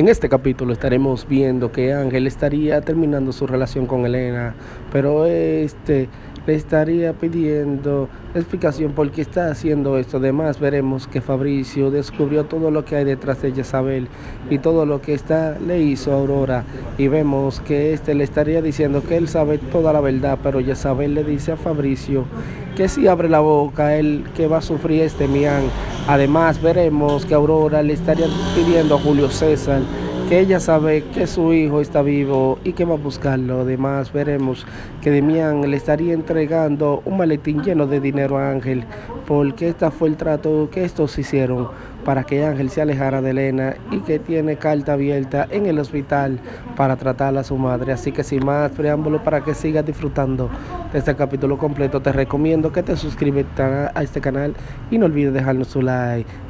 En este capítulo estaremos viendo que Ángel estaría terminando su relación con Elena, pero este le estaría pidiendo explicación por qué está haciendo esto. Además, veremos que Fabricio descubrió todo lo que hay detrás de Jezabel y todo lo que está le hizo a Aurora. Y vemos que este le estaría diciendo que él sabe toda la verdad, pero Jezabel le dice a Fabricio que si abre la boca, él que va a sufrir este mián. Además, veremos que Aurora le estaría pidiendo a Julio César que ella sabe que su hijo está vivo y que va a buscarlo. Además, veremos que Demián le estaría entregando un maletín lleno de dinero a Ángel, porque este fue el trato que estos hicieron para que Ángel se alejara de Elena y que tiene carta abierta en el hospital para tratar a su madre. Así que sin más preámbulo, para que sigas disfrutando de este capítulo completo, te recomiendo que te suscribas a este canal y no olvides dejarnos su like